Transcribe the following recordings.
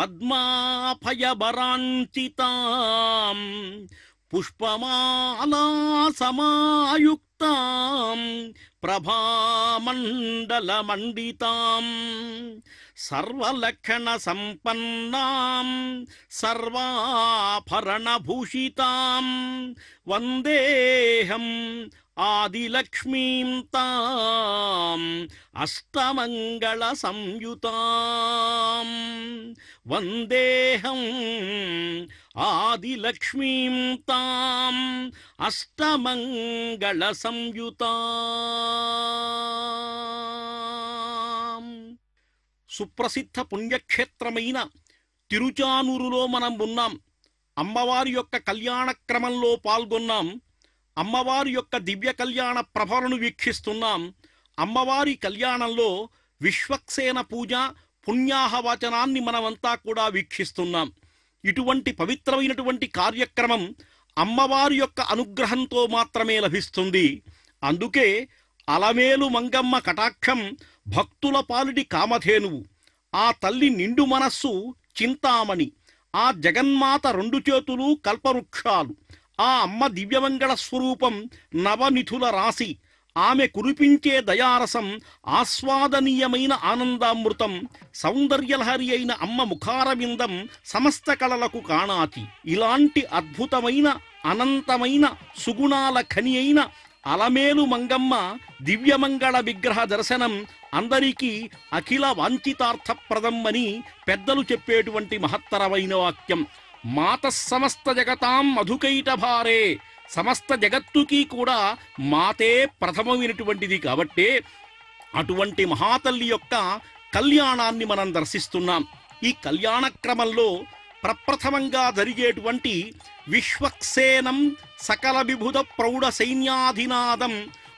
పద్మాభయబరాంచితాం పుష్పమాలా సమాయుక్తాం ప్రభామండలమండితాం సర్వలక్షణ సంపన్నాం సర్వాభరణభూషితాం వందేహం ఆదిలక్ష్మీం తాం అష్టమంగళ సంయుతాం. వందేహం ఆదిలక్ష్మీం తాం అష్టమంగళ సంయుతాం. సుప్రసిద్ధ పుణ్యక్షేత్రమైన తిరుచానూరులో మనం ఉన్నాం. అమ్మవారి యొక్క కళ్యాణ క్రమంలో పాల్గొన్నాం. అమ్మవారి యొక్క దివ్య కళ్యాణ ప్రభలను వీక్షిస్తున్నాం. అమ్మవారి కళ్యాణంలో విశ్వక్సేన పూజ పుణ్యాహ వచనాన్ని మనమంతా కూడా వీక్షిస్తున్నాం. ఇటువంటి పవిత్రమైనటువంటి కార్యక్రమం అమ్మవారి యొక్క అనుగ్రహంతో మాత్రమే లభిస్తుంది. అందుకే అలమేలు మంగమ్మ కటాక్షం భక్తుల పాలిటి కామధేనువు. ఆ తల్లి నిండు మనస్సు చింతామణి. ఆ జగన్మాత రెండు చేతులు కల్పవృక్షాలు. ఆ అమ్మ దివ్యమంగళ స్వరూపం నవనిధుల రాశి. ఆమె కురిపించే దయారసం ఆస్వాదనీయమైన ఆనందామృతం సౌందర్యలహరి అయిన అమ్మ ముఖారవిందం సమస్త కళలకు కాణాతి. ఇలాంటి అద్భుతమైన అనంతమైన సుగుణాల ఖని అయిన అలమేలు మంగమ్మ దివ్యమంగళ విగ్రహ దర్శనం అందరికీ అఖిల వాంఛితార్థప్రదం అని పెద్దలు చెప్పేటువంటి మహత్తరమైన వాక్యం. మాత సమస్త జగతాం మధుకైట భారే సమస్త జగత్తుకి కూడా మాతే ప్రథమమైనటువంటిది కాబట్టే అటువంటి మహాతల్లి యొక్క కళ్యాణాన్ని మనం దర్శిస్తున్నాం. ఈ కళ్యాణ క్రమంలో ప్రప్రథమంగా జరిగేటువంటి విశ్వక్సేనం సకల విభుద ప్రౌఢ సైన్యాధినాదం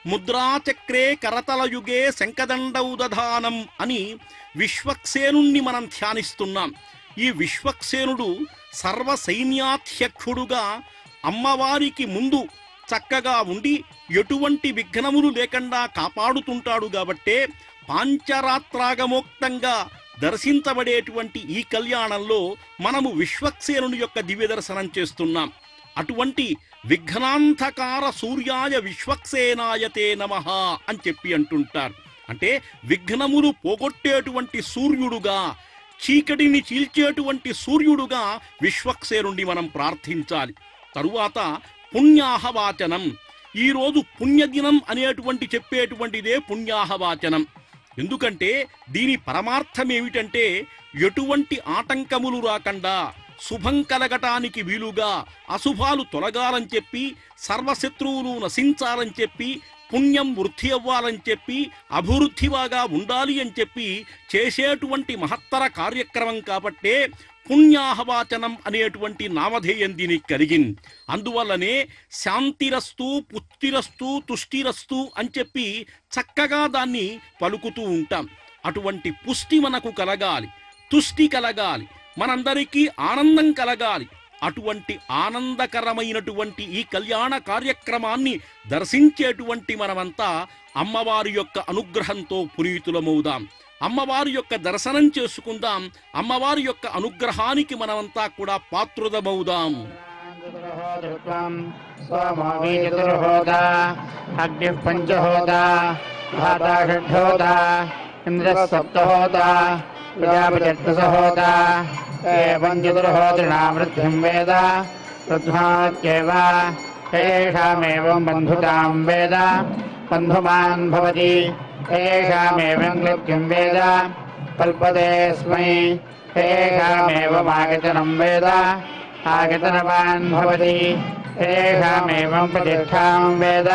ముద్రాచక్రే కరతలయుగే శంఖదండౌదధానం అని విశ్వక్సేనుణ్ణి మనం ధ్యానిస్తున్నాం. ఈ విశ్వక్సేనుడు సర్వ సైన్యాధ్యక్షుడుగా అమ్మవారికి ముందు చక్కగా ఉండి ఎటువంటి విఘ్నములు లేకుండా కాపాడుతుంటాడు కాబట్టే పాంచరాత్రాగమోక్తంగా దర్శించబడేటువంటి ఈ కళ్యాణంలో మనము విశ్వక్సేనుని యొక్క దివ్య దర్శనం చేస్తున్నాం. అటువంటి విఘ్నాంధకార సూర్యాయ విశ్వక్సేనాయతే నమ అని చెప్పి అంటుంటారు. అంటే విఘ్నములు పోగొట్టేటువంటి సూర్యుడుగా చీకటిని చీల్చేటువంటి సూర్యుడుగా విశ్వక్సేనుండి మనం ప్రార్థించాలి. తరువాత పుణ్యాహవాచనం. ఈరోజు పుణ్యదినం అనేటువంటి చెప్పేటువంటిదే పుణ్యాహవాచనం. ఎందుకంటే దీని పరమార్థం ఏమిటంటే ఎటువంటి ఆటంకములు రాకుండా శుభం కలగటానికి వీలుగా అశుభాలు తొలగాలని చెప్పి సర్వశత్రువులు నశించాలని చెప్పి పుణ్యం వృద్ధి అవ్వాలని చెప్పి అభివృద్ధివాగా ఉండాలి అని చెప్పి చేసేటువంటి మహత్తర కార్యక్రమం కాబట్టే పుణ్యాహవాచనం అనేటువంటి నామధేయం దీనికి కలిగింది. అందువల్లనే శాంతిరస్తు పుష్టిరస్తు తుష్టిరస్తు అని చెప్పి చక్కగా దాన్ని పలుకుతూ ఉంటాం. అటువంటి పుష్టి మనకు కలగాలి తుష్టి కలగాలి మనందరికీ ఆనందం కలగాలి అటువంటి ఆనందకరమైనటువంటి ఈ కళ్యాణ కార్యక్రమాన్ని దర్శించేటువంటి మనమంతా అమ్మవారి యొక్క అనుగ్రహంతో పురీతులమవుదాం అమ్మవారి యొక్క దర్శనం చేసుకుందాం. అమ్మవారి యొక్క అనుగ్రహానికి మనమంతా కూడా పాత్రుదమవుదాం అగ్ని పంచహోదా సప్తహోదా ప్రజాపతి సహోదా एवञ्चतुर्होतृणामृद्धिम् वेद। वृद्ध्वात्येव तेषामेवम् बन्धुताम् वेद। बन्धुमान् भवति तेषामेवम् क्लृप्तिम् वेद। कल्पते स्मै तेषामेवमागतनम् वेद। आगतनवान् भवति तेषामेवम् प्रतिष्ठाम् वेद।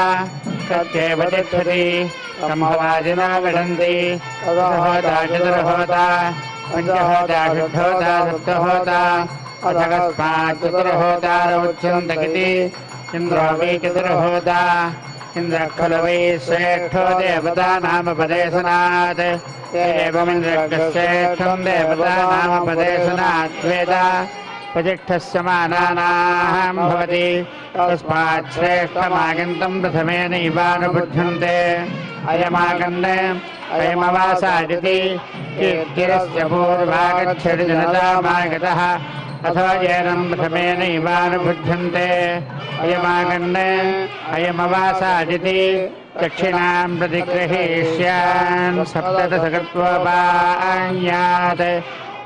सत्येव तिष्ठति, ब्रह्मवादिना विडन्ति तदोहता चतुर्होता। पंचहोता षड्ढोता सप्तहोता अथकस्मात् चतुर्होतारमुच्यन्तकिति इन्द्रो वै चतुर्होता इन्द्र खलु वै श्रेष्ठो देवता नाम पदेशनात्। एवमिन्द्रश्रेष्ठं देवता नाम पदेशनात्। प्रतिष्ठस्य मानानाहं माना तस्माच्छमागन्तम् प्रथमेन इवानुबुध्यन्ते कीर्तिरस्य पूर्वागच्छति जनतामागतः। अथवा एनम् प्रथमेन इवानुबुध्यन्ते अयमागन् अयमवासादिति। चक्षिणाम् प्रतिग्रहीष्यान् सप्तदशत्व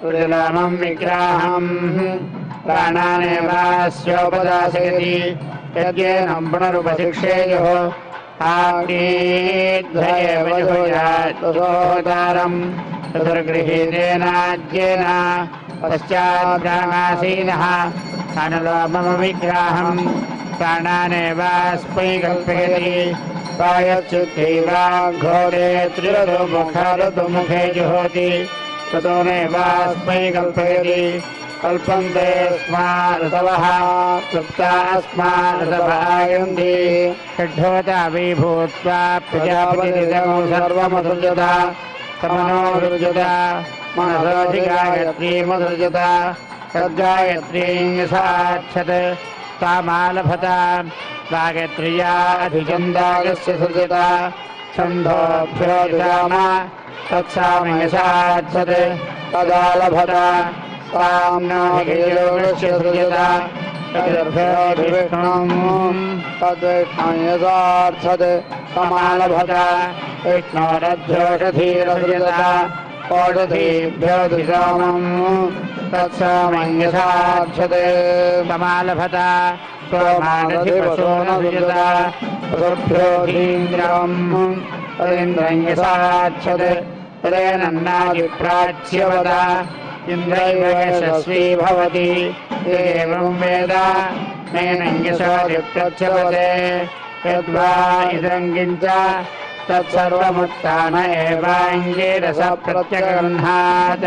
सुजलामम् विग्राहम्। प्राणानेवास्योपदासयति यज्ञेनम् पुनरुपशिक्षेयुः आग्नेद्वयोयात्मसोऽवतारम् चतुर्गृहीतेनाद्येन पश्चाद्रामासीनः अनुलोममविग्राहम् प्राणानेवास्मै कल्पयति। प्रायच्छुद्धैवाघोरे त्रिरतुमुखरतुमुखे जुहोति। ततो नैवास्मै कल्पयति कल्पन्ते स्मा ऋतवः तृप्ता अस्मा ऋतभायन्ति षड्ढोता विभूत्वा प्रजापतिरिदौ सर्वमसृजत समनोसृजत मनसोऽधिगायत्रीमसृजत तद्गायत्रीं यथाक्षत तामालभत गायत्र्या अधिचन्दागस्य सृजत। छन्दोभ्यो तत्सामयसाध्वत् तदा लभत साम्नाभियोगश्यसृजता तदभ्योऽधिविष्णुम् तद्विष्णुयसार्थत् समालभत। विष्णोरध्योषधीरसृजता ओषधीभ्यो दिशामम् तत्सामयसाध्यते समालभत। स्वमानधिपशो न सृजता पशुभ्योऽधीन्द्रम्। तदिन्द्रञ्जसाक्षत् तदेनन्नादिप्राच्यवद इन्द्रैवेशस्वी भवति। एवं वेद। वेदङ्ग्युप्रचोरे यद्वा इदङ्गि तत्सर्वमुत्थान एवाङ्गिरसप्रत्यगृह्णात्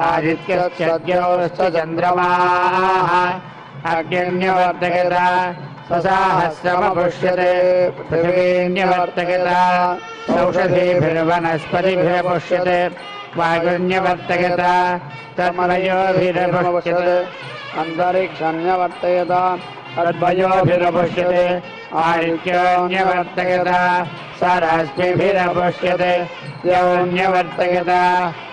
आदित्यश्च चन्द्रमाः अग्न्यवर्तकत ससाहस्रमपुष्यते पृथिवीन्यवर्तकत सौषधीभिर्वनस्पतिभिरपुष्यते वायुन्यवर्तकत तन्मयोभिरपुष्यते अन्तरिक्षन्यवर्तयत तद्वयोभिरपुष्यते आदित्योन्यवर्तयत सरस्मिभिरपुष्यते योन्यवर्तयत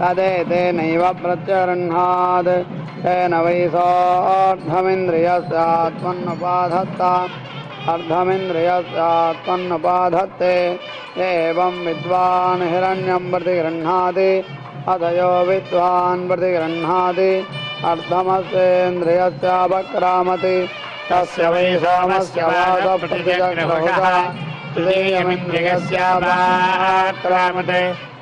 तदेतेनैव प्रत्यगृह्णात् तेन वै सोऽर्धमिन्द्रियस्यात्मन्नुपाधत्ता अर्धमिन्द्रियस्यात्मन्नुपाधत्ते। एवं विद्वान् हिरण्यं प्रतिगृह्णाति। अथ यो विद्वान् प्रतिगृह्णाति। अर्धमस्येन्द्रियस्यापक्रामति। तस्य वै सोमस्य वादप्रतिजग्रहुषः तृतीयमिन्द्रियस्यापाक्रामत्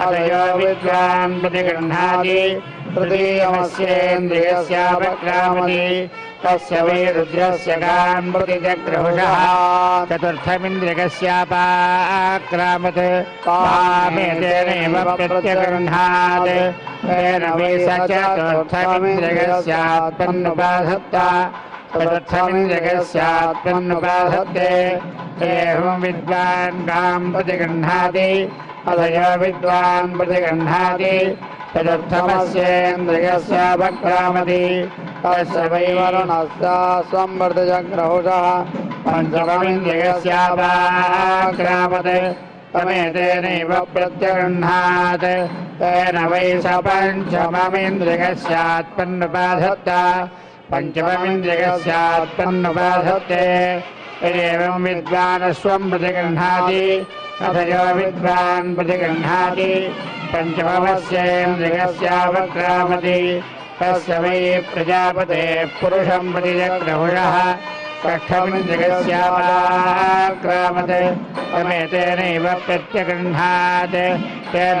यो विद्वान् प्रतिगृह्णाति तृतीयमस्येन्द्रियस्यापक्रामति। तस्य वै रुद्रस्य गान् प्रतिजग्रहुषः। चतुर्थमिन्द्रियस्यापाक्रामत्। प्रत्यगृह्णात्। तेन वै स विद्वान् गाम् प्रतिगृह्णाति। अथ यो विद्वान् प्रतिगृह्णाति चतुर्थमस्येन्द्रियस्यापक्रामति तस्य वै वरुणस्य संवर्धजग्रहुषः तमेतेनैव प्रत्यगृह्णात्। तेन वै स यदेवं विद्वानस्वं प्रतिगृह्णाति, अथयो विद्वान् प्रतिगृह्णाति पञ्चमवस्येन्द्रियस्यावक्रामति तस्य वै प्रजापते पुरुषं प्रतिजग्रहुषः तमेतेनैव प्रत्यगृह्णात् तेन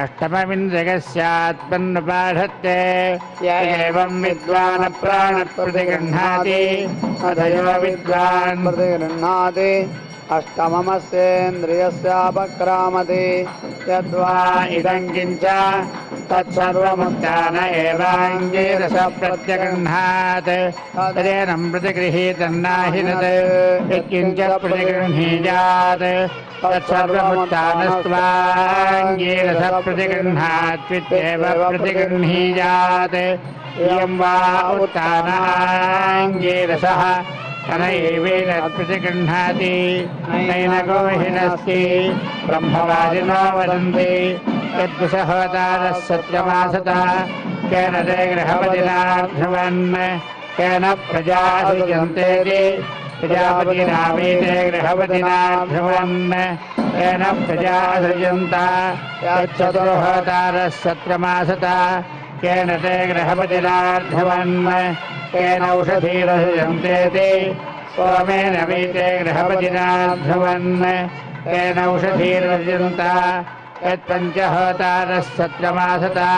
अष्टमविन्दगस्यात्मन् य एवं विद्वानप्राणप्रतिगृह्णाति। अथयो विद्वान् प्रतिगृह्णाति। अष्टममस्येन्द्रियस्यापक्रामति यद्वा इदं किञ्च तत्सर्वमुत्थान एवाङ्गीरस प्रत्यगृह्णात् तदेनं प्रतिगृहीतन्नाहिनत् यत्किञ्च प्रतिगृह्णीयात्। तत्सर्वमुत्थानस्त्वाङ्गीरस प्रतिगृह्णात्वित्येव प्रतिगृह्णीयात्। इयं वा उत्थानाङ्गीरसः तनैवेन प्रतिगृह्णाति नैन गोहिनस्ति। ब्रह्मवादिनो वदन्ति। यद्विषहोदारः सत्यमासत केन ते गृहपतिनार्धवन् केन प्रजासुजन्तेति? प्रजापतिनामीते गृहपतिनार्धवन् तेन प्रजासृजन्ता? यच्चतुर्होतारः सत्रमासत केन ते गृहपतिनार्धवन् औषधीरसृजन्तेति सोमेन वीते गृहपतिना ध्रुवन्। यत्पञ्चहोतारः सत्रमासता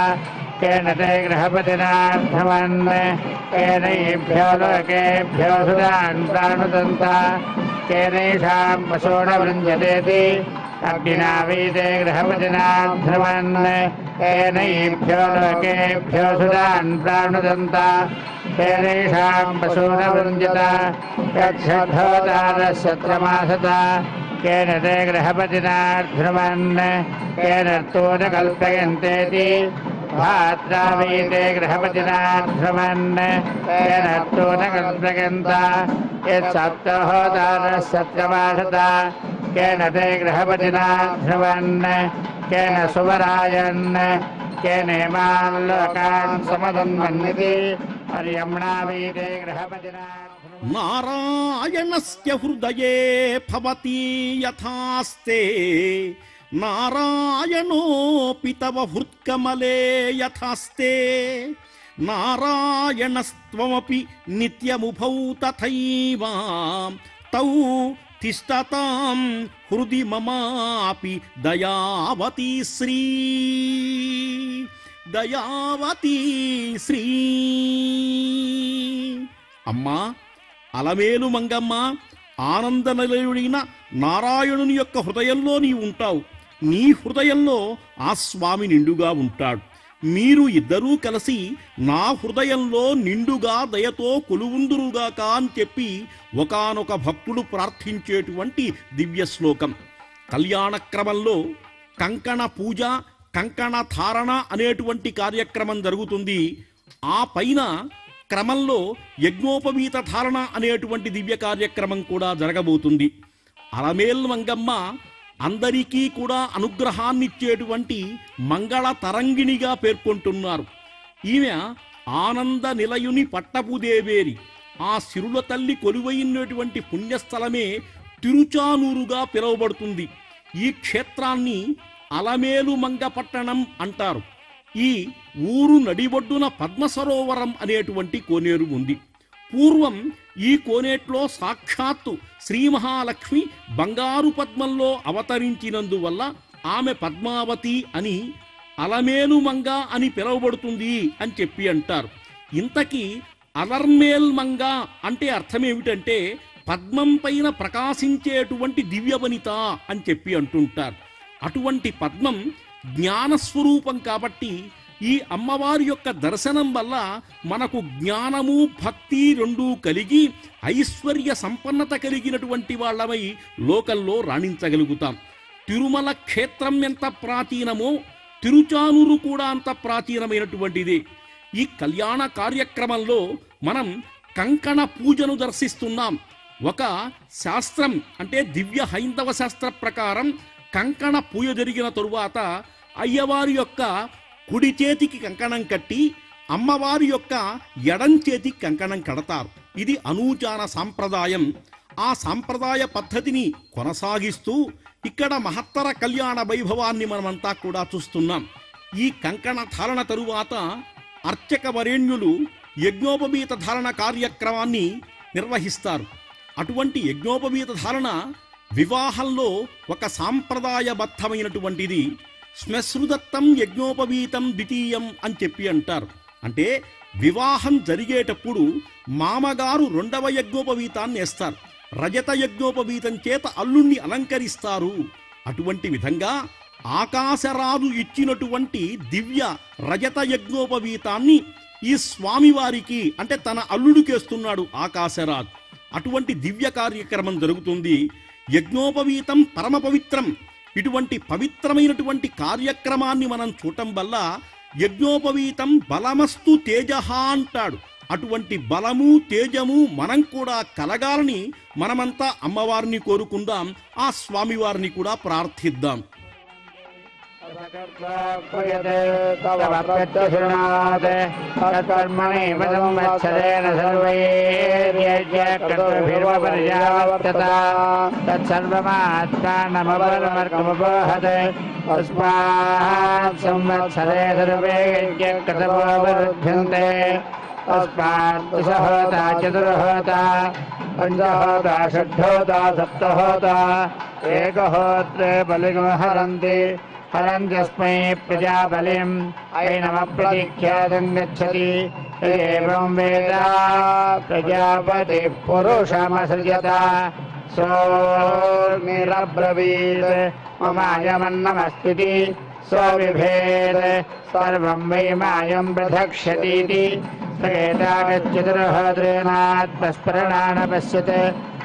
केन ते गृहपतिना केनैभ्यो लोकेभ्यो सुरान् प्राणुदन्ता। केनैषां पशोणवृञ्जतेति अग्निना वीते गृहपतिना ध्रुवन् केनैभ्यो लोकेभ्यो सुरान् प्राणुदन्ता। केनैषां पशूनवृञ्जत। यच्छोदारः सत्रमासता केन ते गृहपतिना ध्रुवन् केन तो न कल्पयन्तेति। भात्रा वीते गृहपतिना ध्रुवन् केन तो न कल्पयन्त। यत्सप्तहोदारः सत्रमासता केन ते गृहपतिना गृहपतिनाध्रुवन् केन सुवरायन्, केन हेमाल्लोकान् समदन्वन्निति पर्यम्णावीते गृहपतिना नारायणस्य हृदये भवति यथास्ते। नारायणोऽपि तव हृत्कमले यथास्ते। नारायणस्त्वमपि नित्यमुभौ तथैव तौ తిష్టతాం హృది మమాపి దయావతి శ్రీ. దయావతి శ్రీ. అమ్మా అలమేలు మంగమ్మ ఆనందనలయుడైన నారాయణుని యొక్క హృదయంలో నీవు ఉంటావు. నీ హృదయంలో ఆ స్వామి నిండుగా ఉంటాడు. మీరు ఇద్దరూ కలిసి నా హృదయంలో నిండుగా దయతో కొలువుందురుగాక అని చెప్పి ఒకానొక భక్తుడు ప్రార్థించేటువంటి దివ్య శ్లోకం. కళ్యాణ క్రమంలో కంకణ పూజ కంకణ ధారణ అనేటువంటి కార్యక్రమం జరుగుతుంది. ఆ పైన క్రమంలో యజ్ఞోపవీత ధారణ అనేటువంటి దివ్య కార్యక్రమం కూడా జరగబోతుంది. అలమేల్ మంగమ్మ అందరికీ కూడా అనుగ్రహాన్నిచ్చేటువంటి మంగళ తరంగిణిగా పేర్కొంటున్నారు. ఈమె ఆనంద నిలయుని పట్టపుదేవేరి ఆ సిరుల తల్లి కొలువైనటువంటి పుణ్యస్థలమే తిరుచానూరుగా పిలువబడుతుంది. ఈ క్షేత్రాన్ని అలమేలు మంగపట్టణం అంటారు. ఈ ఊరు నడిబొడ్డున పద్మసరోవరం అనేటువంటి కోనేరు ఉంది. పూర్వం ఈ కోనేట్లో సాక్షాత్తు శ్రీ మహాలక్ష్మి బంగారు పద్మంలో అవతరించినందువల్ల ఆమె పద్మావతి అని అలమేలుమంగ అని పిలువబడుతుంది అని చెప్పి అంటారు. ఇంతకీ అలర్మేల్ మంగ అంటే అర్థమేమిటంటే పద్మం పైన ప్రకాశించేటువంటి దివ్యవనిత అని చెప్పి అంటుంటారు. అటువంటి పద్మం జ్ఞానస్వరూపం కాబట్టి ఈ అమ్మవారి యొక్క దర్శనం వల్ల మనకు జ్ఞానము భక్తి రెండూ కలిగి ఐశ్వర్య సంపన్నత కలిగినటువంటి వాళ్ళమై లోకంలో రాణించగలుగుతాం. తిరుమల క్షేత్రం ఎంత ప్రాచీనమో తిరుచానూరు కూడా అంత ప్రాచీనమైనటువంటిదే. ఈ కళ్యాణ కార్యక్రమంలో మనం కంకణ పూజను దర్శిస్తున్నాం. ఒక శాస్త్రం అంటే దివ్య హైందవ శాస్త్ర ప్రకారం కంకణ పూజ జరిగిన తరువాత అయ్యవారి యొక్క కుడి చేతికి కంకణం కట్టి అమ్మవారి యొక్క ఎడం చేతికి కంకణం కడతారు. ఇది అనూచాన సాంప్రదాయం. ఆ సాంప్రదాయ పద్ధతిని కొనసాగిస్తూ ఇక్కడ మహత్తర కళ్యాణ వైభవాన్ని మనమంతా కూడా చూస్తున్నాం. ఈ కంకణ ధారణ తరువాత అర్చక వరేణ్యులు యజ్ఞోపవీత ధారణ కార్యక్రమాన్ని నిర్వహిస్తారు. అటువంటి యజ్ఞోపవీత ధారణ వివాహంలో ఒక సాంప్రదాయబద్ధమైనటువంటిది. శ్మశ్రుదత్తం యజ్ఞోపవీతం ద్వితీయం అని చెప్పి అంటారు. అంటే వివాహం జరిగేటప్పుడు మామగారు రెండవ యజ్ఞోపవీతాన్ని వేస్తారు రజత యజ్ఞోపవీతం చేత అల్లుణ్ణి అలంకరిస్తారు. అటువంటి విధంగా ఆకాశరాజు ఇచ్చినటువంటి దివ్య రజత యజ్ఞోపవీతాన్ని ఈ స్వామివారికి అంటే తన అల్లుడికేస్తున్నాడు ఆకాశరాజు. అటువంటి దివ్య కార్యక్రమం జరుగుతుంది. యజ్ఞోపవీతం పరమ పవిత్రం. ఇటువంటి పవిత్రమైనటువంటి కార్యక్రమాన్ని మనం చూడటం వల్ల యజ్ఞోపవీతం బలమస్తు తేజ అంటాడు. అటువంటి బలము తేజము మనం కూడా కలగాలని మనమంతా అమ్మవారిని కోరుకుందాం ఆ స్వామివారిని కూడా ప్రార్థిద్దాం. क्रियते तव प्रत्यशृणात् संवत्सरे सर्वे यज्ञकृतमोपरुध्यन्ते तस्मात् दशहोता, चतुर्होता, पञ्चहोता, षड्होता, सप्तहोता, एकहोत्रे बलिगो हरन्ति हरन्त्यस्मै प्रजाबलिम्। ऐनमप्रतिख्यातं गच्छति। एवं वेद प्रजापतिः पुरुषमसृजत। सोऽग्निरब्रवीत्। ममायमन्नमस्तिति स्वविभेद सर्वं वै मायं प्रधक्ष्यतीति एतागच्चतुर्होद्रेणात्मस्मरणान् पश्यत्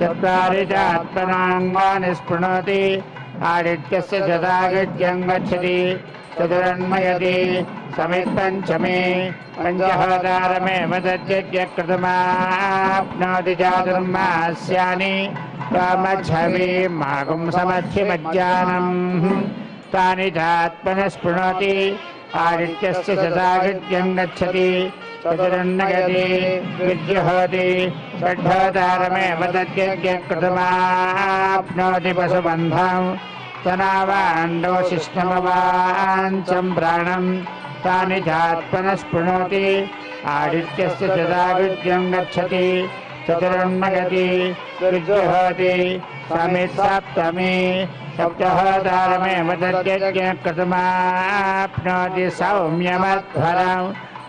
चत्वारि च आत्मनाङ्गानि आदित्यस्य चतुरन्मयति। तद्यज्ञकृतमाप्नोति चातुर्मास्यानि। तानि चात्मनः स्पृणोति। आदित्यस्य गच्छति। चतुरन्नगति विद्युहोति षड्ढोदारमेव तद्यज्ञकृतमाप्नोति पशुबन्धम्। तनावाण्डोशिष्णमवाञ्चं प्राणम्, तानि चात्मनः स्पृणोति आदित्यस्य शतागत्यं गच्छति। चतुरन्नगति विद्युहोति समित्सप्तमी सप्तहोदारमेव तद्यज्ञकृतमाप्नोति सौम्यमध्वरम्।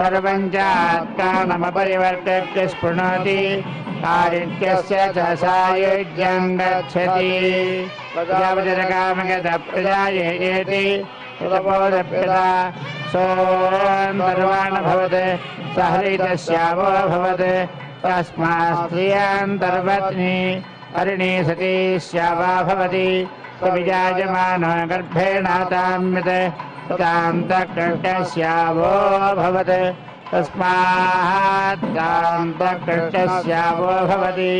सर्वम् चात्मानमपरिवर्तत्य स्पृणोति कारित्यस्य च सायुज्यम् गच्छति। प्रजायेति सर्वञ्च वा भवत्। तस्मास्त्रियान्ती वा भवति स्वविजायमानो गर्भेणताम्यते ्यावो भवत्। तस्मात् कान्तकृष्णश्यावो भवति।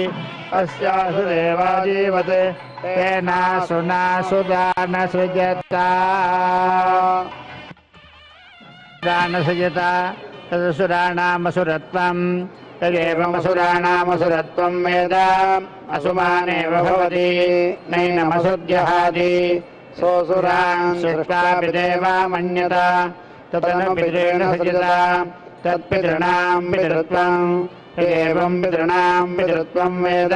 अस्यासु देवाजीवत् तेनासु नासु दानसृजता दानसृजता तदसुराणामसुरत्वम् तदेवमसुराणामसुरत्वम् यदा असुमानेव भवति। नैनमसुद्यहादि। सोऽसुरान् सृष्टापि देवा मन्यत ततनु पितॄन् सृजत तत्पितॄणां पितृत्वम् एवं पितॄणां पितृत्वं वेद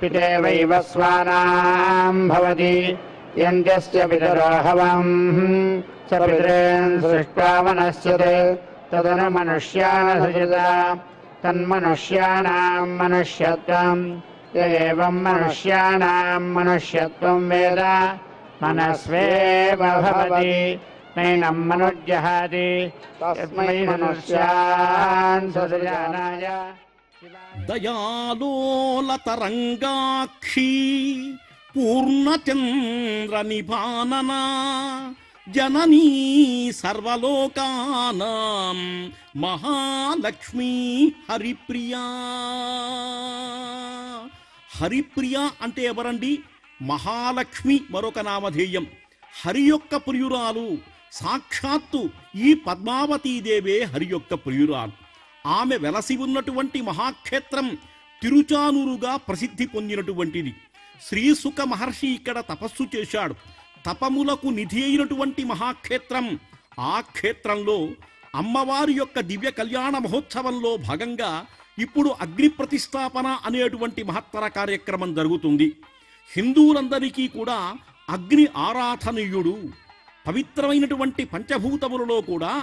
पितेवैव स्वानां भवति यन्त्यस्य पितरो हवम् स पितॄन् सृष्ट्वा मनस्यते तदनु मनुष्यानसृजत तन्मनुष्याणाम् मनुष्यत्वम् य एवम् मनुष्याणाम् मनुष्यत्वम् वेद मनस्वेव भवति नैनम् मनुज्जहाति तस्मै मनुष्यान् सृजानाय దయాలోలతరంగాక్షి పూర్ణచంద్ర నిభాననా జననీ సర్వలోకానాం మహాలక్ష్మీ హరిప్రియా హరిప్రియ అంటే ఎవరండి మహాలక్ష్మి మరొక నామధేయం. హరి యొక్క ప్రియురాలు సాక్షాత్తు ఈ పద్మావతీదేవే హరి యొక్క ప్రియురాలు. ఆమె వెలసి ఉన్నటువంటి మహాక్షేత్రం తిరుచానూరుగా ప్రసిద్ధి పొందినటువంటిది. శ్రీసుఖ మహర్షి ఇక్కడ తపస్సు చేశాడు. తపములకు నిధి అయినటువంటి మహాక్షేత్రం. ఆ క్షేత్రంలో అమ్మవారి యొక్క దివ్య కళ్యాణ మహోత్సవంలో భాగంగా ఇప్పుడు అగ్ని ప్రతిష్టాపన అనేటువంటి మహత్తర కార్యక్రమం జరుగుతుంది. హిందువులందరికీ కూడా అగ్ని ఆరాధనీయుడు పవిత్రమైనటువంటి పంచభూతములలో కూడా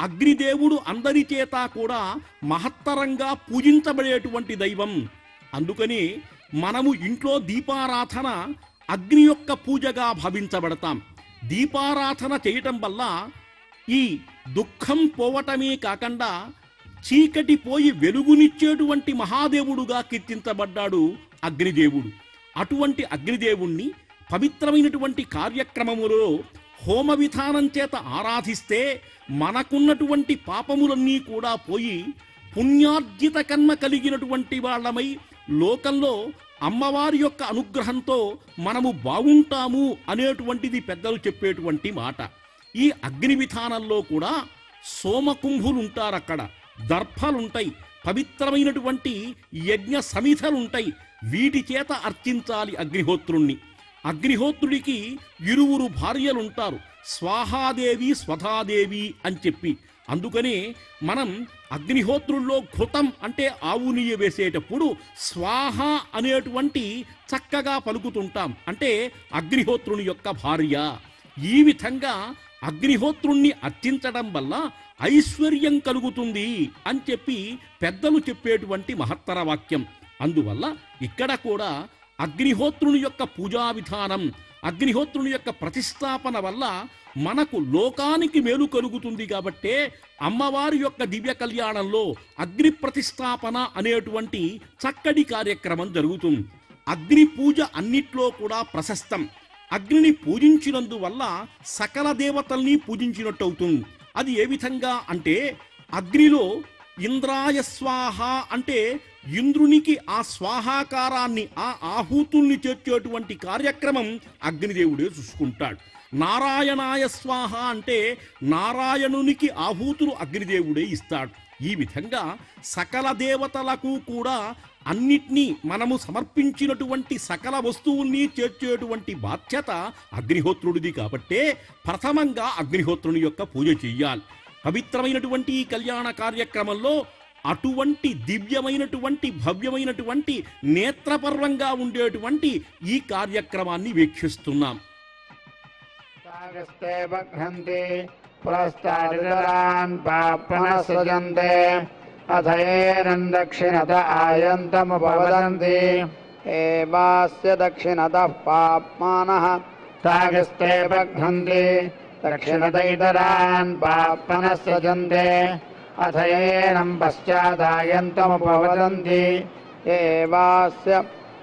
అగ్నిదేవుడు అందరి చేత కూడా మహత్తరంగా పూజించబడేటువంటి దైవం. అందుకని మనము ఇంట్లో దీపారాధన అగ్ని యొక్క పూజగా భావించబడతాం. దీపారాధన చేయటం వల్ల ఈ దుఃఖం పోవటమే కాకుండా చీకటి పోయి వెలుగునిచ్చేటువంటి మహాదేవుడుగా కీర్తించబడ్డాడు అగ్నిదేవుడు. అటువంటి అగ్నిదేవుణ్ణి పవిత్రమైనటువంటి కార్యక్రమములో హోమ విధానం చేత ఆరాధిస్తే మనకున్నటువంటి పాపములన్నీ కూడా పోయి పుణ్యార్జిత కర్మ కలిగినటువంటి వాళ్ళమై లోకంలో అమ్మవారి యొక్క అనుగ్రహంతో మనము బాగుంటాము అనేటువంటిది పెద్దలు చెప్పేటువంటి మాట. ఈ అగ్ని విధానంలో కూడా సోమకుంభులుంటారక్కడ. దర్భలుంటాయి. పవిత్రమైనటువంటి యజ్ఞ సమిధలుంటాయి. వీటి చేత అర్చించాలి అగ్నిహోత్రుణ్ణి. అగ్నిహోత్రుడికి ఇరువురు భార్యలుంటారు. స్వాహాదేవి స్వధాదేవి అని చెప్పి. అందుకనే మనం అగ్నిహోత్రుల్లో ఘృతం అంటే ఆవు నెయ్యి వేసేటప్పుడు స్వాహ అనేటువంటి చక్కగా పలుకుతుంటాం. అంటే అగ్నిహోత్రుని యొక్క భార్య. ఈ విధంగా అగ్నిహోత్రుణ్ణి అర్చించడం వల్ల ఐశ్వర్యం కలుగుతుంది అని చెప్పి పెద్దలు చెప్పేటువంటి మహత్తర వాక్యం. అందువల్ల ఇక్కడ కూడా అగ్నిహోత్రుని యొక్క పూజా విధానం అగ్నిహోత్రుని యొక్క ప్రతిష్టాపన వల్ల మనకు లోకానికి మేలు కలుగుతుంది కాబట్టే అమ్మవారి యొక్క దివ్య కళ్యాణంలో అగ్ని ప్రతిష్టాపన అనేటువంటి చక్కటి కార్యక్రమం జరుగుతుంది. అగ్ని పూజ అన్నిట్లో కూడా ప్రశస్తం. అగ్నిని పూజించినందువల్ల సకల దేవతల్ని పూజించినట్టు అవుతుంది అది ఏ విధంగా అంటే అగ్నిలో ఇంద్రాయ స్వాహ అంటే ఇంద్రునికి ఆ స్వాహాకారాన్ని ఆ ఆహూతుల్ని చేర్చేటువంటి కార్యక్రమం అగ్నిదేవుడే చూసుకుంటాడు. నారాయణాయ స్వాహ అంటే నారాయణునికి ఆహూతులు అగ్నిదేవుడే ఇస్తాడు. ఈ విధంగా సకల దేవతలకు కూడా అన్నిటినీ మనము సమర్పించినటువంటి సకల వస్తువుల్ని చేర్చేటువంటి బాధ్యత అగ్నిహోత్రుడిది కాబట్టే ప్రథమంగా అగ్నిహోత్రుని యొక్క పూజ చెయ్యాలి. పవిత్రమైనటువంటి ఈ కళ్యాణ కార్యక్రమంలో అటువంటి దివ్యమైనటువంటి భవ్యమైనటువంటి నేత్రపర్వంగా ఉండేటువంటి ఈ కార్యక్రమాన్ని వీక్షిస్తున్నాం. అథయేనందక్షిణత ఆయంతముపవదంతి ఏవాస్య దక్షిణత పాప్మాన. ఇతరాన్ పాప్మన సృజంతే अथ एनम् पश्चादायन्तमुपवदन्ति। एवास्य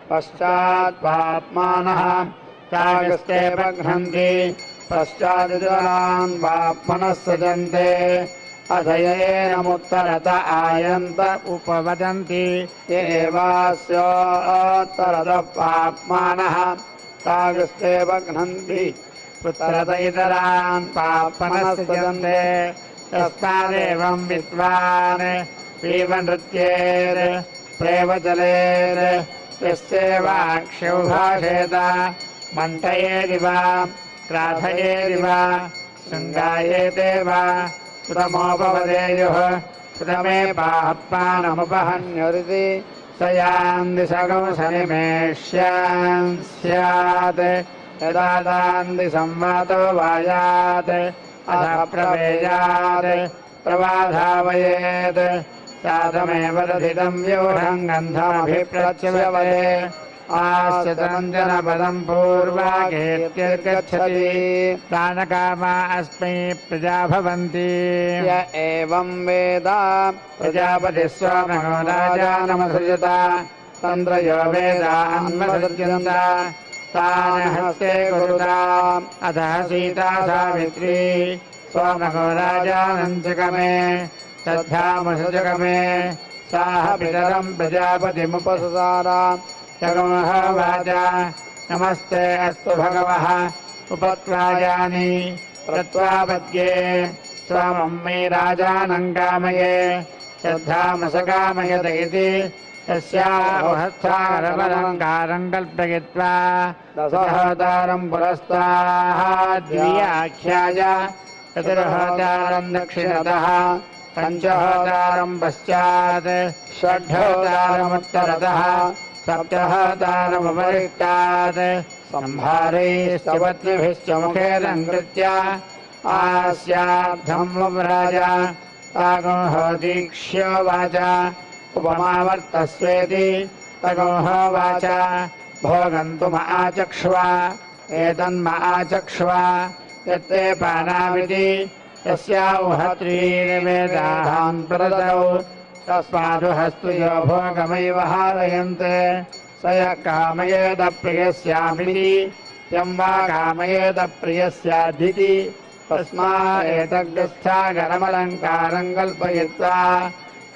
पश्चाद्वात्मानः तायस्तेव बघ्नन्ति पश्चात् इतरान् पाप्पनः अथ अधनमुत्तरत आयन्त उपवदन्ति। एवास्योत्तरतः पाप्मानः तावस्तेव बघ्नन्ति उत्तरत इतरान् पाप्मनः पाप्पनश्च तस्तादेवम् विद्वान्। पीवनृत्येर् प्रेमजलेर् यस्यैवाक्षौभाषेत मण्टयेरि क्राथयेरिव शृङ्गायेते वा प्रथमोपवदेयोः प्रथमे पाःपानमुपहन्युरिति स यान्दिसगमसनिमेष्याम् स्यात्। यदा दान्दिसंवादो वायात्। प्रवाधावयेत् साधमेव दधितं व्यूढम् गन्धमभिप्रच्यवदे आस्य तनञ्जनपदम् पूर्वागेत्यर्गच्छति। प्राणकामा अस्मै प्रजा भवन्ति य एवं वेद प्रजापतिः स्वामनो राजानमसृजत। तन्द्रयो तान् हस्ते अधः सीता सावित्री। स्वमहो राजानञ्जगमे तद्धामसजगमे साह पितरम् जगमः नमस्ते अस्तु भगवः। उपत्वायानि प्रत्वापद्ये। राजमे राजानङ्गामये। श्रद्धामसकामयत इति। कारम् कल्पयित्वा दशहदारम् पुरस्ताः द्वि आख्याय चतुर्हतारम् दक्षिणरथः पञ्चहोदारम् पश्चात् षड् होदारमुत्तरदः सप्त हारमुपरिक्तात् सम्भारे सवद्विभिश्च मुखेदम् कृत्या आस्य उपमावर्तस्वेति तगोः वाच भोगन्तुम आचक्ष्व एतन्म आचक्ष्व। यत्ते पानामिति यस्याउहत्रीर्वेदाहान् प्रददौ। तस्मादु हस्तु यो भोगमैव हारयन्ते। स यः कामयेद प्रियस्यामिति यं वा कामयेद प्रियस्याधिति तस्मा एतग्रस्थागरमलङ्कारम् कल्पयित्वा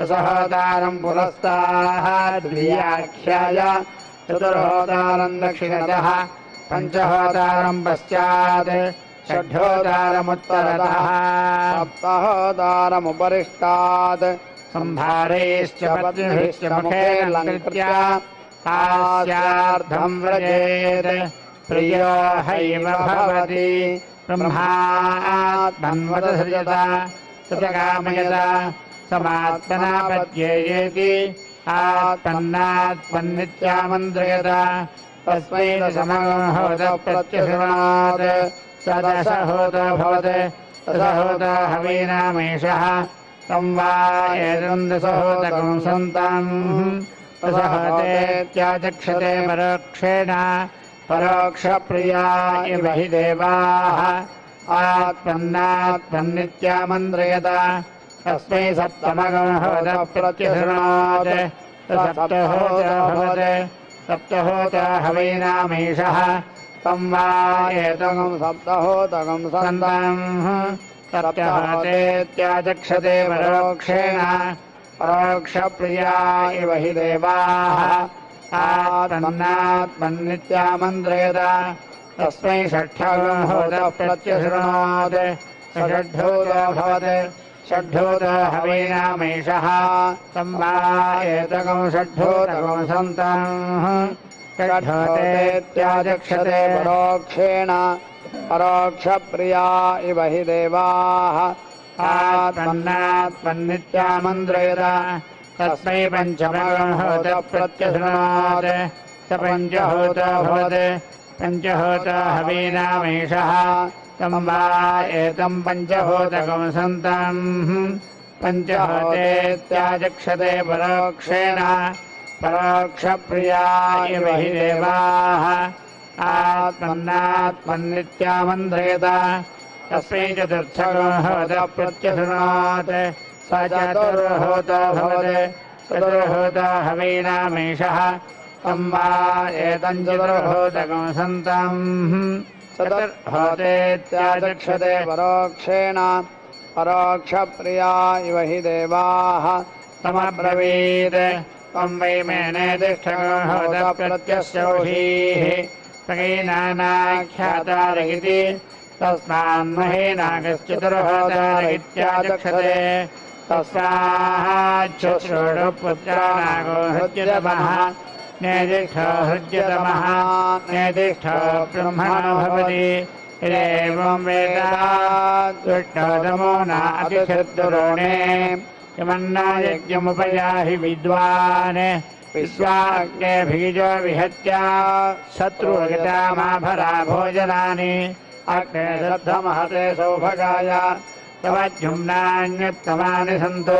रसहोदारम् पुरस्ताः द्वियाख्याय चतुर्होदारम् दक्षिणतः पञ्चहोदारम् पश्चात् षड्होदारमुत्तरतः सप्तहोदारमुपरिष्टात् सम्भारैश्च पत्निभिश्च मुखे लङ्कृत्य हास्यार्थम् व्रजेत् प्रियो हैव भवति ब्रह्मात्मन्वदसृजत ततकामयत समात्मना पद्येयेति आत्मन्नात्मन्नित्यामन्त्रयत तस्मै दशमहोद प्रत्यशृणात् स दशहोत भवत् दशहोत हवीनामेषः तं वा एतम् दशहोतकम् सन्तम् दशहोतेत्याचक्षते परोक्षेण परोक्षप्रिया इव हि देवाः आत्मन्नात्मन्नित्यामन्त्रयत तस्मै सप्तमगमहोद प्रत्यशृणात् सप्तहोत भवत् सप्तहोत हवीनामेषः तं वा एतम् सप्तहोतकम् सन्तम् सप्तहोतेत्याचक्षते परोक्षेण परोक्षप्रिया इव हि देवाः। आत्मन्नात्मन्नित्यामन्त्रयत तस्मै षष्ठहोद प्रत्यशृणात् षड्ढोद भवत् षड्ढोद हवीनामेषः तं वा एतकम् षड्ढोदकम् सन्तम्। षड्ढोतेत्याचक्षते परोक्षेण परोक्षप्रिया इव हि देवाः। आत्मन्नात्मन्नित्यामन्त्रयत तस्मै पञ्चमहोत प्रत्यशृणात् स पञ्चहोत पञ्चहोत हवीनामेषः तं वा एतम् पञ्चहोतकम् सन्तम् पञ्चहोतेत्याचक्षते परोक्षेण परोक्षप्रिया इव हि देवाः आत्मन्नात्मन्नित्यामन्त्रयत चतुर्थहोत प्रत्यशृणात् स चतुर्होत हवीनामेषः तं वा एतम् चतुर्होतकम् सन्तम् चतुर्हते परोक्षेण परोक्षप्रिया इव हि देवाः ब्रवीत् त्वं वै मेनेतिष्ठत्यस्यो तस्मान्महीनागश्चतुर्भवतार इत्यादृक्षते तस्याः चषु पुत्रिमः नेदिष्ठो हृद्यतमः नेदिष्ठो भवति। एवं वेदा दुष्टोदमो न अतिशत्रुणे यमन्ना यज्ञमुपयाहि विद्वान्। विश्वाग्ने बीजो विहत्य शत्रुगतामाभरा भोजनानि। अग्ने श्रद्धमहते सौभगाय। तव जुम्नान्युत्तमानि सन्तु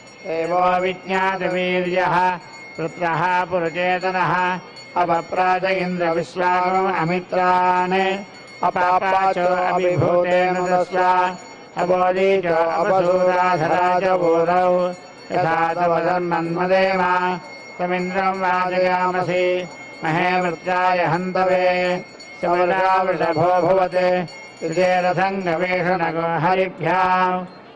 एवो विज्ञातवीर्यः पुत्रः पुरचेतनः अपप्राज इन्द्रविश्वागम् अमित्रान् अपापाचो अभिभूतेन दस्वा अबोधि च अपसूराधरा च भूरौ यथा तव धर्मन्मदेव तमिन्द्रं वाजयामसि महे वृत्ताय हन्तवे शौरावृषभो भुवते विजयरथङ्गवेषणगो हरिभ्याम्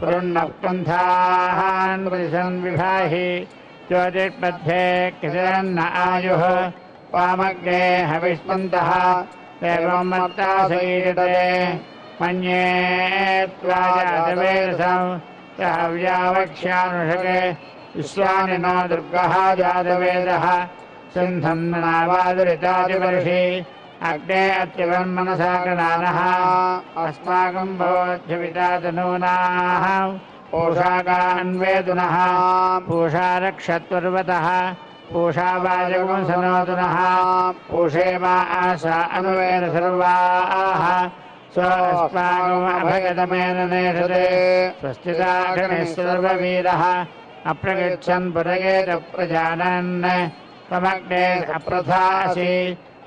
पुरुन्नपन्थान् पुरुषन् विभाहि ज्योतिर्मध्ये किरन्न आयुः वामग्ने हविष्मन्तः एवं मन्ये मन्ये त्वाजातवेरसं हव्यावक्ष्यानुषके विश्वानिनो दुर्गः जातवेदः। सिन्धं नावादुरितादिवर्षि अग्ने अत्यवन्मनसा गणानः। अस्माकं भवद्भविता तनूनाः पोषाकान्वेदुनः। पूषा रक्षत्वर्वतः पूषा मा आशा अनुवेद सर्वाः। स्वस्माकमभयतमेन नेषते। स्वस्तिदाघने सर्ववीरः। अप्रगच्छन् पुरगेत प्रजानन् त्वमग्ने अप्रथासि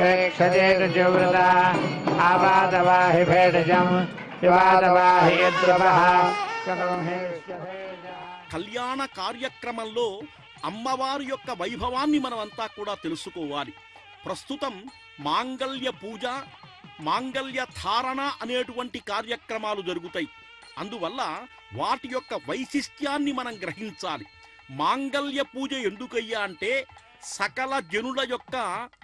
प्रेक्षते ऋजुव्रता आवादवाहि भेषजम् विवादवाहि यद्रवः కళ్యాణ కార్యక్రమంలో అమ్మవారి యొక్క వైభవాన్ని మనమంతా కూడా తెలుసుకోవాలి ప్రస్తుతం మాంగళ్య పూజ మాంగళ్య ధారణ అనేటువంటి కార్యక్రమాలు జరుగుతాయి అందువల్ల వాటి యొక్క వైశిష్ట్యాన్ని మనం గ్రహించాలి మాంగళ్య పూజ ఎందుకయ్యా అంటే సకల జనుల యొక్క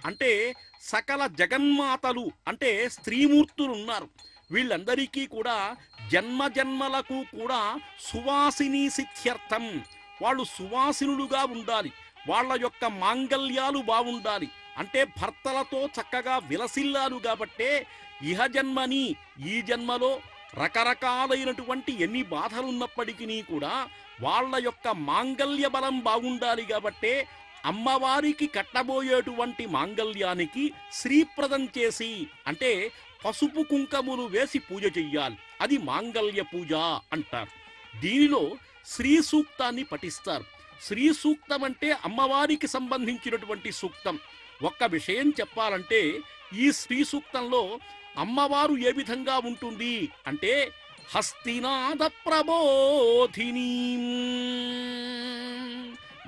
అంటే సకల జగన్మాతలు అంటే స్త్రీమూర్తులు ఉన్నారు వీళ్ళందరికీ కూడా జన్మ జన్మలకు కూడా సువాసిని సిత్యర్థం వాళ్ళు సువాసినులుగా ఉండాలి. వాళ్ళ యొక్క మాంగల్యాలు బాగుండాలి. అంటే భర్తలతో చక్కగా విలసిల్లారు కాబట్టే ఇహ జన్మని ఈ జన్మలో రకరకాలైనటువంటి ఎన్ని బాధలున్నప్పటికీ కూడా వాళ్ళ యొక్క మాంగల్య బలం బాగుండాలి కాబట్టే అమ్మవారికి కట్టబోయేటువంటి మాంగల్యానికి శ్రీప్రదం చేసి అంటే పసుపు కుంకములు వేసి పూజ చెయ్యాలి. అది మాంగల్య పూజ అంటారు. దీనిలో శ్రీ సూక్తాన్ని పఠిస్తారు. శ్రీ సూక్తం అంటే అమ్మవారికి సంబంధించినటువంటి సూక్తం. ఒక్క విషయం చెప్పాలంటే ఈ శ్రీ సూక్తంలో అమ్మవారు ఏ విధంగా ఉంటుంది అంటే హస్తినాద ప్రబోధిని.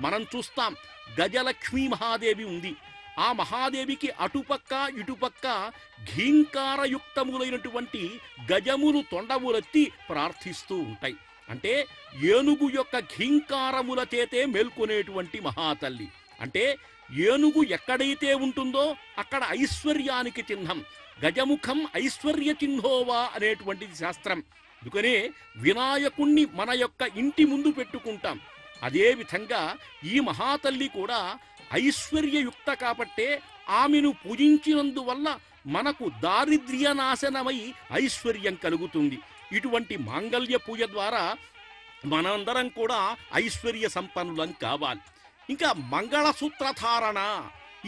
మనం చూస్తాం గజలక్ష్మీ మహాదేవి ఉంది. ఆ మహాదేవికి అటుపక్క ఇటుపక్క ఘీంకారయుక్తములైనటువంటి గజములు తొండములెత్తి ప్రార్థిస్తూ ఉంటాయి. అంటే ఏనుగు యొక్క ఘీంకారముల చేతే మేల్కొనేటువంటి మహాతల్లి. అంటే ఏనుగు ఎక్కడైతే ఉంటుందో అక్కడ ఐశ్వర్యానికి చిహ్నం. గజముఖం ఐశ్వర్య చిహ్నోవా అనేటువంటిది శాస్త్రం. అందుకనే వినాయకుణ్ణి మన యొక్క ఇంటి ముందు పెట్టుకుంటాం. అదేవిధంగా ఈ మహాతల్లి కూడా ఐశ్వర్యయుక్త కాబట్టే ఆమెను పూజించినందువల్ల మనకు దారిద్ర్య నాశనమై ఐశ్వర్యం కలుగుతుంది. ఇటువంటి మాంగళ్య పూజ ద్వారా మనందరం కూడా ఐశ్వర్య సంపన్నులం కావాలి. ఇంకా మంగళసూత్ర ధారణ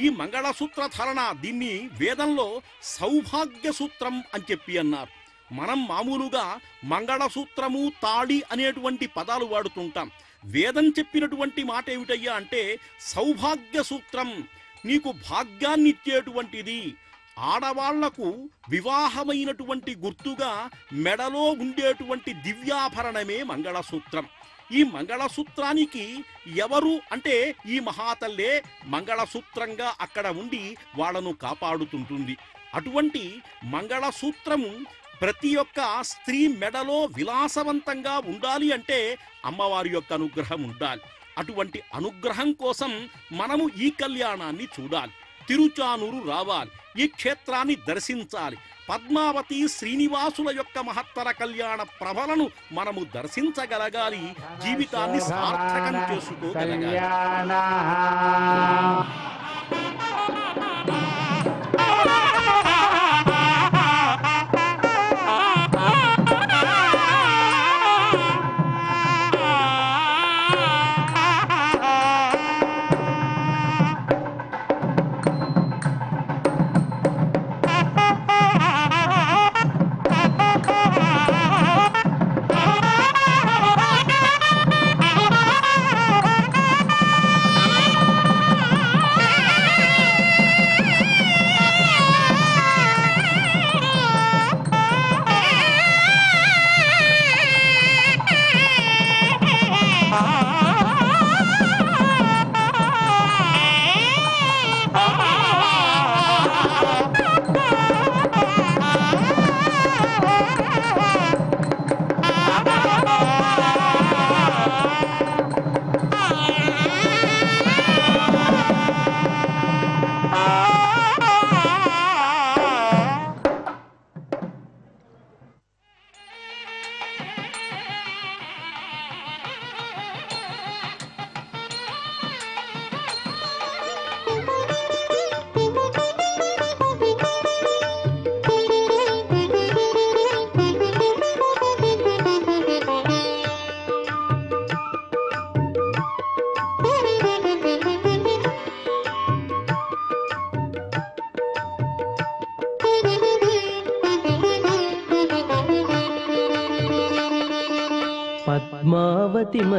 ఈ మంగళసూత్ర ధారణ దీన్ని వేదంలో సౌభాగ్య సూత్రం అని చెప్పి అన్నారు. మనం మామూలుగా మంగళసూత్రము తాళి అనేటువంటి పదాలు వాడుతుంటాం. వేదం చెప్పినటువంటి మాట ఏమిటయ్యా అంటే సౌభాగ్య సూత్రం. నీకు భాగ్యాన్నిచ్చేటువంటిది. ఆడవాళ్ళకు వివాహమైనటువంటి గుర్తుగా మెడలో ఉండేటువంటి దివ్యాభరణమే మంగళసూత్రం. ఈ మంగళసూత్రానికి ఎవరు అంటే ఈ మహాతల్లే మంగళసూత్రంగా అక్కడ ఉండి వాళ్ళను కాపాడుతుంటుంది. అటువంటి మంగళసూత్రము ప్రతి ఒక్క స్త్రీ మెడలో విలాసవంతంగా ఉండాలి అంటే అమ్మవారి యొక్క అనుగ్రహం ఉండాలి. అటువంటి అనుగ్రహం కోసం మనము ఈ కళ్యాణాన్ని చూడాలి. తిరుచానూరు రావాలి. ఈ క్షేత్రాన్ని దర్శించాలి. పద్మావతి శ్రీనివాసుల యొక్క మహత్తర కళ్యాణ ప్రభలను మనము దర్శించగలగాలి. జీవితాన్ని సార్థకం చేసుకోగలగాలి.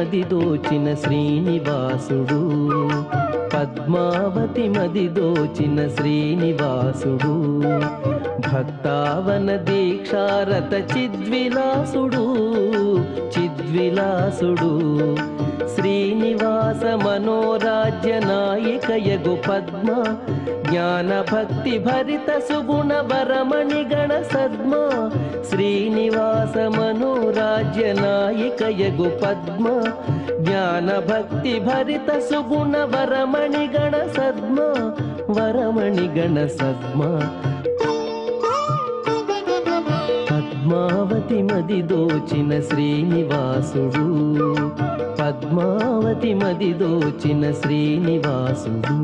మది దోచిన శ్రీనివాసుడు. పద్మావతి మది దోచిన శ్రీనివాసుడు. భక్తావన దీక్షారత చిద్విలాసుడు. చిద్విలాసుడు. శ్రీనివాస మనోరాజ్య నాయకయగు పద్మ. జ్ఞాన భక్తి భరిత సుగుణ వరమణి గణ సద్మ. శ్రీనివాస మనోరాజ్య నాయకయగు పద్మ జ్ఞాన భక్తి భరిత సుగుణ వరమణి గణ సద్మ వరమణి గణ సద్మ. పద్మావతి మది దోచిన శ్రీనివాసుడు పద్మావతి మది దోచిన శ్రీనివాసుడు.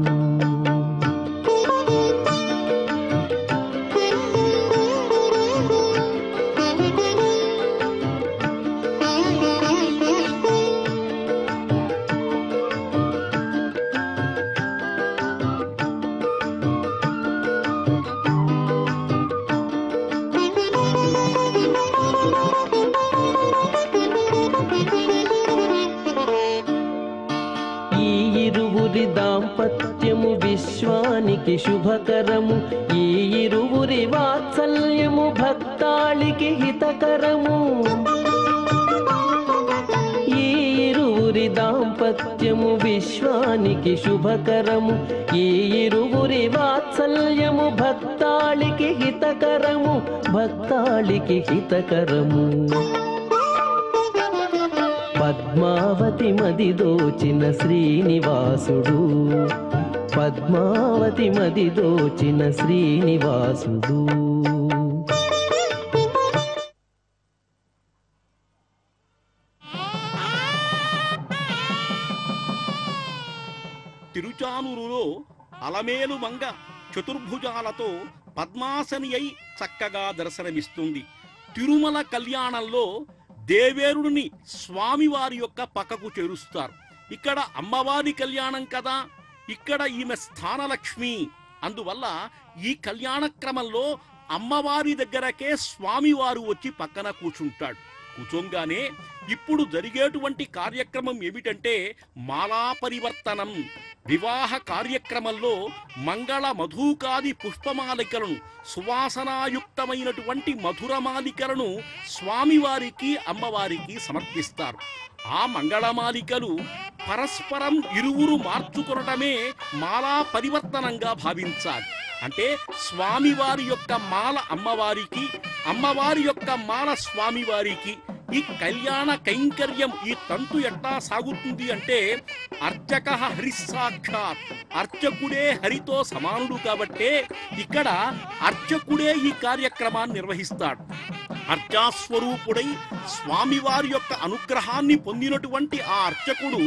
అతి శుభకరము. ఈ ఇరువురి వాత్సల్యము భక్తాళికి హితకరము. భక్తాళికి హితకరము. పద్మావతి మది దోచిన శ్రీనివాసుడు. పద్మావతి మది దోచిన శ్రీనివాసుడు. పాదాలతో పద్మాసని అయి చక్కగా దర్శనమిస్తుంది. తిరుమల కళ్యాణంలో దేవేరుడిని స్వామివారి యొక్క పక్కకు చేరుస్తారు. ఇక్కడ అమ్మవారి కళ్యాణం కదా ఇక్కడ ఈమె స్థానలక్ష్మి. అందువల్ల ఈ కళ్యాణ క్రమంలో అమ్మవారి దగ్గరకే స్వామివారు వచ్చి పక్కన కూర్చుంటాడు. కూర్చోంగానే ఇప్పుడు జరిగేటువంటి కార్యక్రమం ఏమిటంటే మాలా పరివర్తనం. వివాహ కార్యక్రమంలో మంగళ మధుకాది పుష్పమాలికలను సువాసనాయుక్తమైనటువంటి మధురమాలికలను స్వామివారికి అమ్మవారికి సమర్పిస్తారు. ఆ మంగళమాలికలు పరస్పరం ఇరువురు మార్చుకొనటమే మాలా పరివర్తనంగా భావించాలి. అంటే స్వామివారి యొక్క మాల అమ్మవారికి అమ్మవారి యొక్క మాల స్వామివారికి ఈ కళ్యాణ కైంకర్యం ఈ తంతు ఎట్లా సాగుతుంది అంటే అర్చక హరిసాక్షాత్ అర్చకుడే హరితో సమానుడు కాబట్టే ఇక్కడ అర్చకుడే ఈ కార్యక్రమాన్ని నిర్వహిస్తాడు. అర్చాస్వరూపుడై స్వామివారి యొక్క అనుగ్రహాన్ని పొందినటువంటి ఆ అర్చకుడు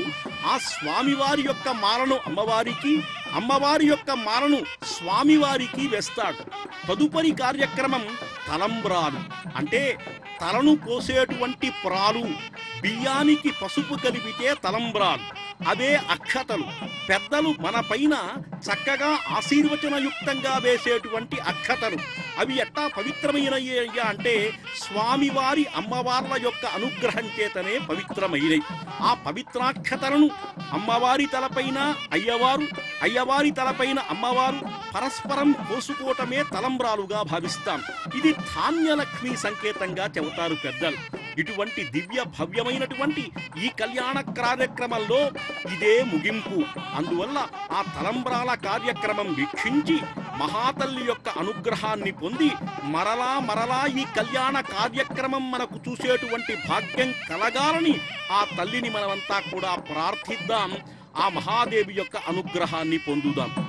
ఆ స్వామివారి యొక్క మాలను అమ్మవారికి అమ్మవారి యొక్క మాలను స్వామివారికి వేస్తాడు. తదుపరి కార్యక్రమం తలంబ్రాలు. అంటే తలను కోసేటువంటి ప్రాలు బియ్యానికి పసుపు కలిపితే తలంబ్రాలు. అవే అక్షతలు పెద్దలు మన పైన చక్కగా ఆశీర్వచనయుక్తంగా వేసేటువంటి అక్షతలు. అవి ఎట్టా పవిత్రమైనవి అంటే స్వామివారి అమ్మవార్ల యొక్క అనుగ్రహం చేతనే పవిత్రమైనవి ఆ పవిత్రాక్షతలను అమ్మవారి తలపైన అయ్యవారు అయ్యవారి తలపైన అమ్మవారు పరస్పరం కోసుకోవటమే తలంబ్రాలుగా భావిస్తాం. ఇది ధాన్యలక్ష్మి సంకేతంగా చెబుతారు పెద్దలు. ఇటువంటి దివ్య భవ్యమైనటువంటి ఈ కళ్యాణ కార్యక్రమంలో ఇదే ముగింపు. అందువల్ల ఆ తలంబ్రాల కార్యక్రమం వీక్షించి మహాతల్లి యొక్క అనుగ్రహాన్ని పొంది మరలా మరలా ఈ కళ్యాణ కార్యక్రమం మనకు చూసేటువంటి భాగ్యం కలగాలని ఆ తల్లిని మనమంతా కూడా ప్రార్థిద్దాం. ఆ మహాదేవి యొక్క అనుగ్రహాన్ని పొందుదాం.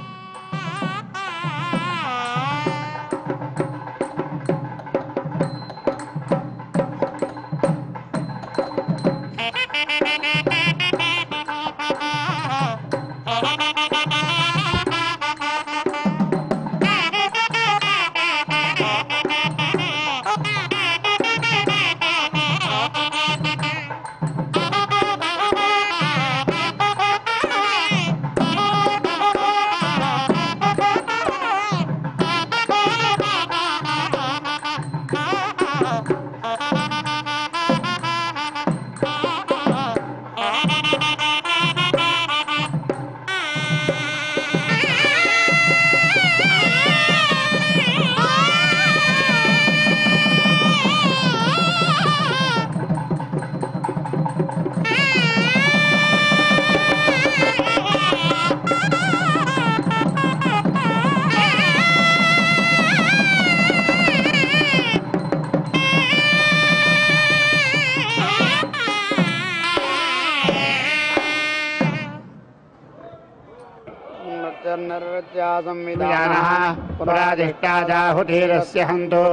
बाहुधीरस्य हन्तु।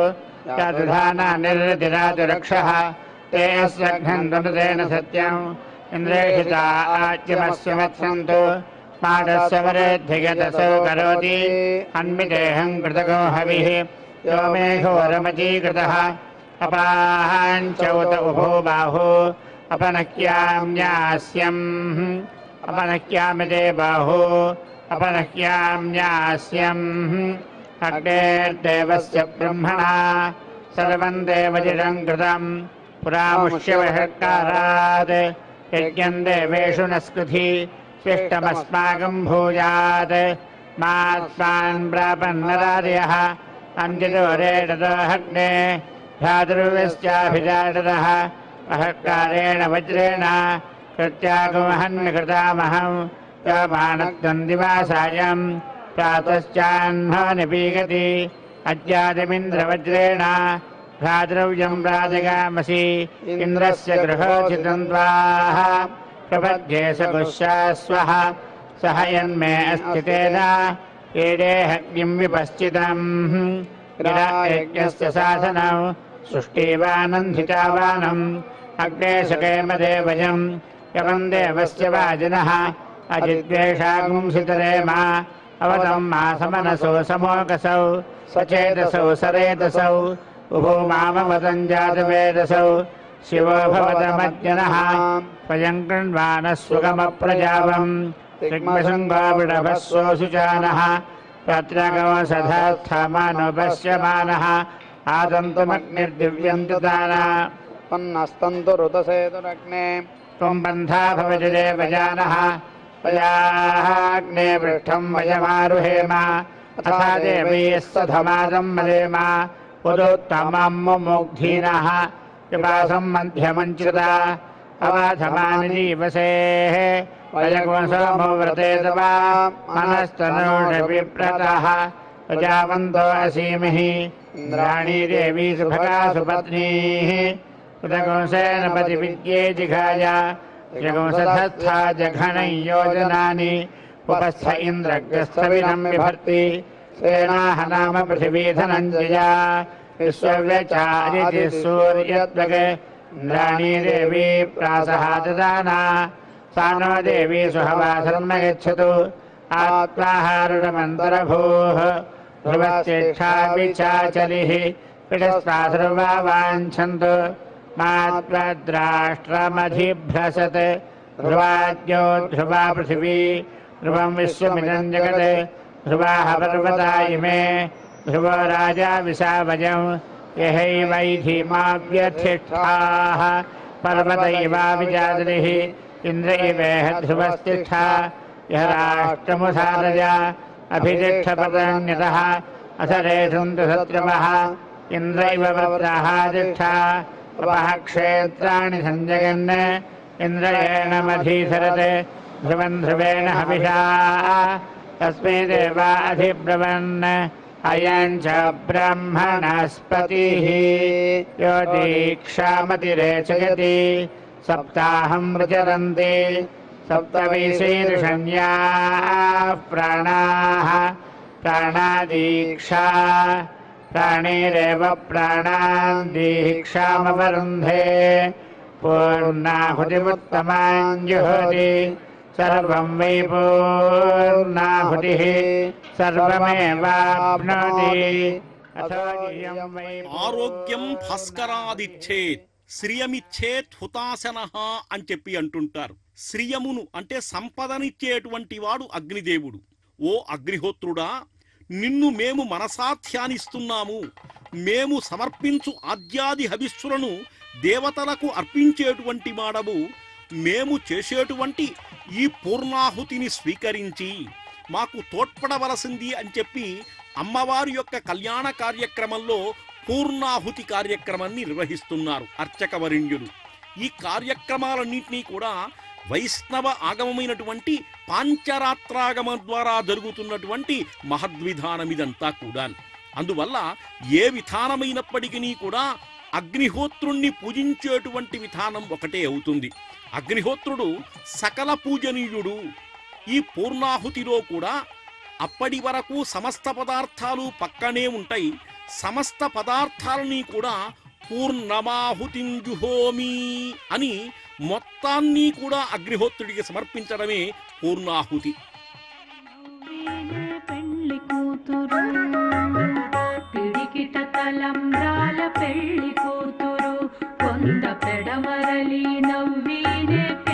यादुधाना निर्दिराजुरक्षः ते अस्रघ्नन्दनुतेन पादस्वरेद्धिगतसौ करोति। कृतको हविः। यो अपाहाञ्चौत उभो अपनक्याम्यास्यम् अपनक्याम्यास्यम् अग्नेर्देवस्य ब्रह्मणा सर्वम् देवजिरम् कृतम् पुरामुष्यवषत्कारात् यज्ञम् देवेषु न स्कृधि स्विष्टमस्माकम् भूयात्। प्रापन्नरादयः अन्तिदोरेटदोहग्ने भ्रातृव्यश्चाभिजातः महत्कारेण वज्रेण कृत्यागमहन्निकृतामहम् योमानद्वन्द्विवासायम् प्रातश्चाह्नो निपीगति अद्यादिमिन्द्रवज्रेण भ्रातृव्यम् राजगामसि इन्द्रस्य गृहोचितम् त्वाः प्रपद्ये स गुःशाश्वः सह यन्मे अस्थितेन ईडेहग्निम् विपश्चितम्। यज्ञस्य साधनम्। सृष्टिवानन्धितावानम् अग्ने सकेमदेवयम् यवम् देवस्य वाजिनः। अजिद्वेषागुंसितरेम अवतम् मासमनसो समोकसौ सचेतसौ सरेतसौ उभो मामवदम् जातवेदसौ शिवो भवतमज्ञनः स्वयं कृण्वानः सुगमप्रजावम् पन्नस्तन्तु ऋतसेतुरग्ने त्वं बन्धा भवति देवजानः त्वयाग्ने पृष्ठं वयमारुहेम अथा देवैः सधमादं मलेम। पुरोत्तमं मुमुग्धीनः। पिपासं मध्यमञ्चिता। अवाधमानि जीवसेः। वयगुणसोमव्रते तव मनस्तनोषविप्रतः प्रजावन्तो असीमिः। इन्द्राणी देवी सुभगा सुपत्नीः। कृतगुंसेन पतिविद्ये जिघाय। जगुंसधस्था जघनै योजनानि उपस्थ इन्द्रग्रस्तविनं बिभर्ति सेनाः नाम पृथिवी धनञ्जया विश्वव्यचारिति सूर्यद्वग। इन्द्राणी देवी प्रासः ददाना सा नो देवी सुहवासर्म गच्छतु आत्माहारुणमन्तरभूः ध्रुवस्येच्छा विचाचलिः पिडस्ता सर्वा वाञ्छन्तु मात्वद्राष्ट्रमधिभ्रसत् ध्रुवाद्यो ध्रुवा पृथिवी ध्रुवं विश्वमिदं जगत्। ध्रुवाः पर्वता इमे ध्रुवो राजा विशावजं यहैवैधीमाव्यथिष्ठाः पर्वत इवाभिजातिः इन्द्र इवेह ध्रुवस्तिष्ठा। यः राष्ट्रमुसारजा अभितिष्ठपदन्यतः अथरेषुं तु इन्द्र इव वव्राः तिष्ठा। अपः क्षेत्राणि सञ्जगन् इन्द्रयेण मधीसरत्। ध्रुवन् ध्रुवेण हविषा। तस्मै देवा अधिब्रवन् अयम् च ब्रह्मणस्पतिः। यो दीक्षामतिरेचयति सप्ताहं प्रचरन्ति सप्तविशीर्षण्याः प्राणाः। प्राणादीक्षा प्राणेरेव प्राणान् दीक्षामवरुन्धे पूर्णाहुतिमुत्तमाञ्जुहोति सर्वं वै पूर्णाहुतिः सर्वमेवाप्नोति अथो इयं वै ఆరోగ్యం భాస్కరాదిచ్చేత్ శ్రియమిచ్చేత్ హుతాశన అని చెప్పి అంటుంటారు శ్రియమును అంటే సంపదనిచ్చేటువంటి వాడు అగ్నిదేవుడు ఓ అగ్నిహోత్రుడా నిన్ను మేము మనసాధ్యానిస్తున్నాము. మేము సమర్పించు ఆద్యాది హవిస్సులను దేవతలకు అర్పించేటువంటి మాడవు. మేము చేసేటువంటి ఈ పూర్ణాహుతిని స్వీకరించి మాకు తోడ్పడవలసింది అని చెప్పి అమ్మవారి యొక్క కళ్యాణ కార్యక్రమంలో పూర్ణాహుతి కార్యక్రమాన్ని నిర్వహిస్తున్నారు అర్చకవరిణ్యులు ఈ కార్యక్రమాలన్నింటినీ కూడా వైష్ణవ ఆగమమైనటువంటి పాంచరాత్రాగమం ద్వారా జరుగుతున్నటువంటి మహద్విధానం ఇదంతా కూడా అందువల్ల ఏ విధానమైనప్పటికీ కూడా అగ్నిహోత్రుణ్ణి పూజించేటువంటి విధానం ఒకటే అవుతుంది. అగ్నిహోత్రుడు సకల పూజనీయుడు. ఈ పూర్ణాహుతిలో కూడా అప్పటి వరకు సమస్త పదార్థాలు పక్కనే ఉంటాయి. సమస్త పదార్థాలని కూడా పూర్ణమాహుతింజుహోమి అని మొత్తాన్ని కూడా అగ్నిహోత్రుడికి సమర్పించడమే పూర్ణాహుతి. పెళ్ళి కూతురు. పిడికిట తలంబ్రాల పెళ్ళి కూతురు. కొంద పెడమరలి నవ్వీనే